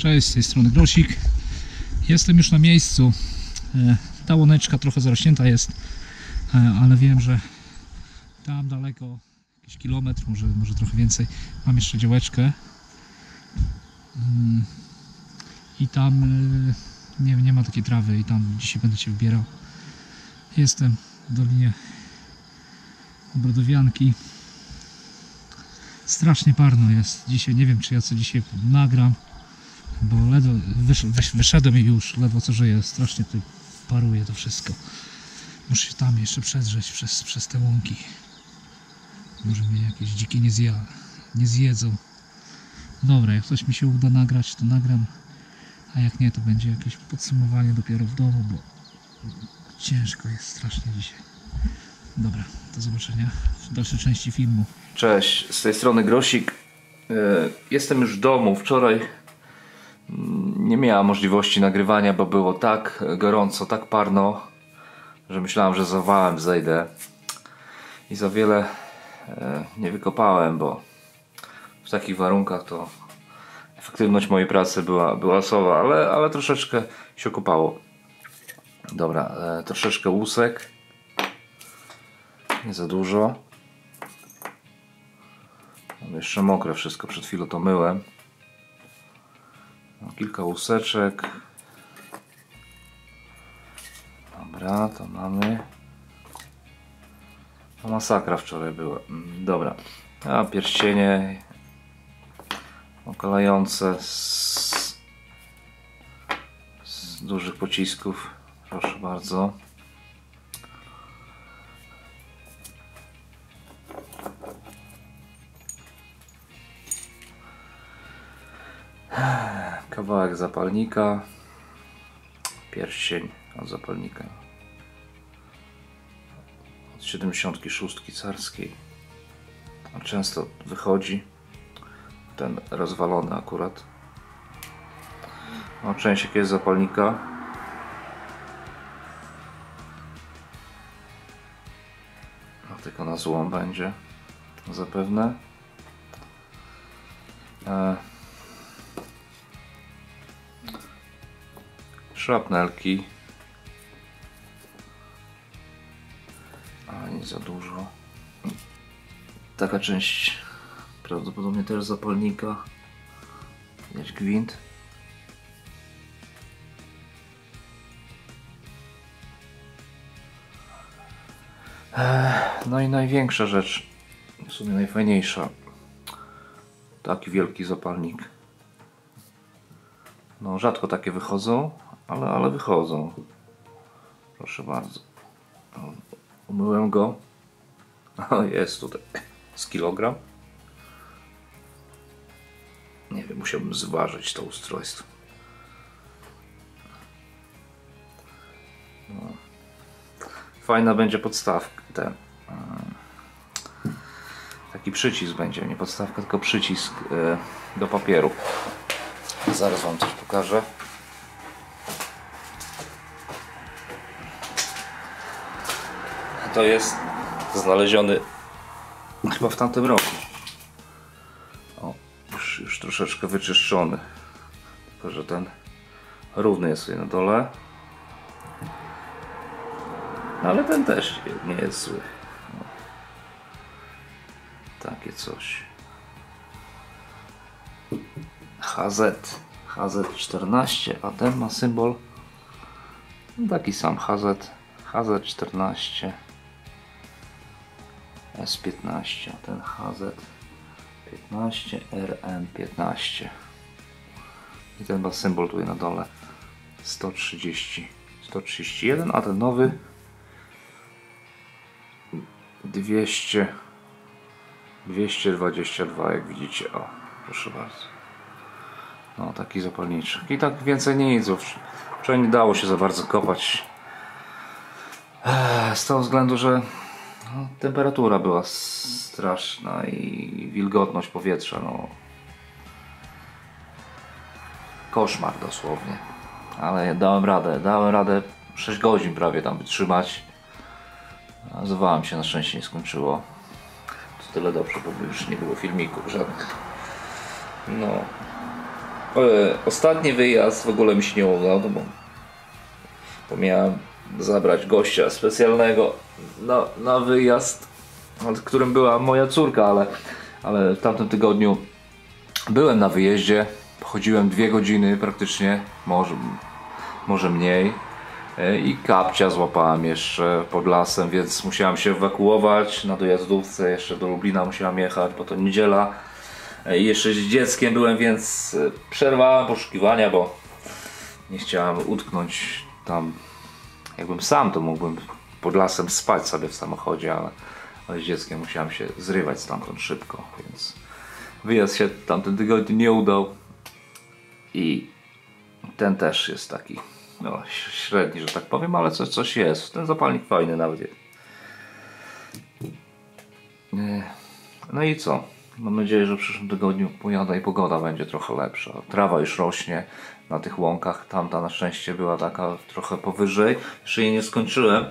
Cześć, z tej strony Grosik. Jestem już na miejscu. E, Ta łoneczka trochę zarośnięta jest, e, ale wiem, że tam daleko, jakiś kilometr, może, może trochę więcej, mam jeszcze działeczkę. Mm, I tam e, nie, nie ma takiej trawy i tam dzisiaj będę się wybierał. Jestem w Dolinie Brodowianki. Strasznie parno jest dzisiaj. Nie wiem, czy ja co dzisiaj nagram, bo ledwo wysz, wysz, wyszedłem i już ledwo co żyję. Strasznie tutaj paruje to wszystko. Muszę się tam jeszcze przedrzeć przez, przez te łąki. Może mnie jakieś dziki nie, zja, nie zjedzą. Dobra, jak coś mi się uda nagrać, to nagram. A jak nie, to będzie jakieś podsumowanie dopiero w domu, bo ciężko jest strasznie dzisiaj. Dobra, do zobaczenia w dalszej części filmu. Cześć, z tej strony Grosik. E, Jestem już w domu. Wczoraj nie miałem możliwości nagrywania, bo było tak gorąco, tak parno, że myślałem, że za wałem zejdę. I za wiele e, nie wykopałem, bo w takich warunkach to efektywność mojej pracy była, była sowa, ale, ale troszeczkę się kopało. Dobra, e, troszeczkę łusek. Nie za dużo. Mam jeszcze mokre wszystko, przed chwilą to myłem. Mam kilka łuseczek. Dobra, to mamy. No masakra wczoraj była. Mm, Dobra. A pierścienie okalające z, z dużych pocisków. Proszę bardzo. Kawałek zapalnika. Pierścień od zapalnika. Od 76 carskiej. A często wychodzi ten rozwalony akurat. No, część jakiegoś zapalnika. No, tylko na złom będzie. Zapewne. E, szrapnelki. A nie za dużo. Taka część prawdopodobnie też zapalnika. Widać gwint. No i największa rzecz, w sumie najfajniejsza. Taki wielki zapalnik. No, rzadko takie wychodzą, ale, ale wychodzą. Proszę bardzo. Umyłem go. Jest tutaj z kilogram. Nie wiem, musiałbym zważyć to ustrojstwo. No. Fajna będzie podstawka. Em, Taki przycisk będzie, nie podstawka, tylko przycisk e, do papieru. Zaraz Wam coś pokażę. To jest znaleziony chyba w tamtym roku. O, już, już troszeczkę wyczyszczony. Tylko, że ten równy jest tutaj na dole. No, ale ten też nie, nie jest zły. No. Takie coś. HZ HZ14, a ten ma symbol no taki sam HZ HZ14 S15, a ten HZ15 RM15 i ten ma symbol tutaj na dole. 130 131, a ten nowy 200 222 jak widzicie, o proszę bardzo. No taki zapalniczek. I tak więcej nic wczoraj nie dało się za bardzo kopać. Eee, z tego względu, że no, temperatura była straszna i wilgotność powietrza no. Koszmar dosłownie. Ale dałem radę, dałem radę 6 godzin prawie tam wytrzymać. A zawałem się na szczęście nie skończyło. To tyle dobrze, bo już nie było filmików żadnych. No. E, Ostatni wyjazd w ogóle mi się nie udał, no bo miałem zabrać gościa specjalnego na, na wyjazd, nad którym była moja córka, ale, ale w tamtym tygodniu byłem na wyjeździe, chodziłem dwie godziny praktycznie, może, może mniej. E, I kapcia złapałem jeszcze pod lasem, więc musiałem się ewakuować na dojazdówce. Jeszcze do Lublina musiałem jechać, bo to niedziela. E, I jeszcze z dzieckiem byłem, więc e, przerwałem poszukiwania, bo nie chciałem utknąć tam. Jakbym sam, to mógłbym pod lasem spać sobie w samochodzie, ale, z dzieckiem musiałem się zrywać stamtąd szybko, więc wyjazd się tamten tygodniu nie udał. I ten też jest taki no, średni, że tak powiem, ale coś, coś jest. Ten zapalnik fajny nawet jest. No i co? Mam nadzieję, że w przyszłym tygodniu pojadę i pogoda będzie trochę lepsza. Trawa już rośnie na tych łąkach. Tamta na szczęście była taka trochę powyżej. Jeszcze jej nie skończyłem,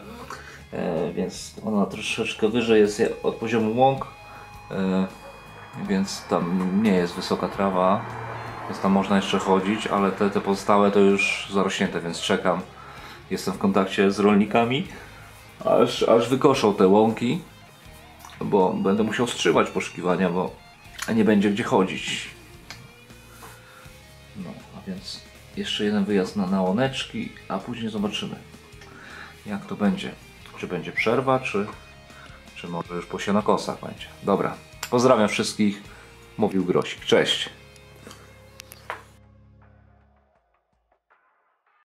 e, więc ona troszeczkę wyżej jest od poziomu łąk. E, więc tam nie jest wysoka trawa, więc tam można jeszcze chodzić, ale te, te pozostałe to już zarośnięte, więc czekam. Jestem w kontakcie z rolnikami, aż, aż wykoszą te łąki, bo będę musiał wstrzymać poszukiwania, bo nie będzie gdzie chodzić. No, a więc jeszcze jeden wyjazd na, na łoneczki, a później zobaczymy, jak to będzie. Czy będzie przerwa, czy, czy może już po sianokosach będzie. Dobra, pozdrawiam wszystkich. Mówił Grosik. Cześć.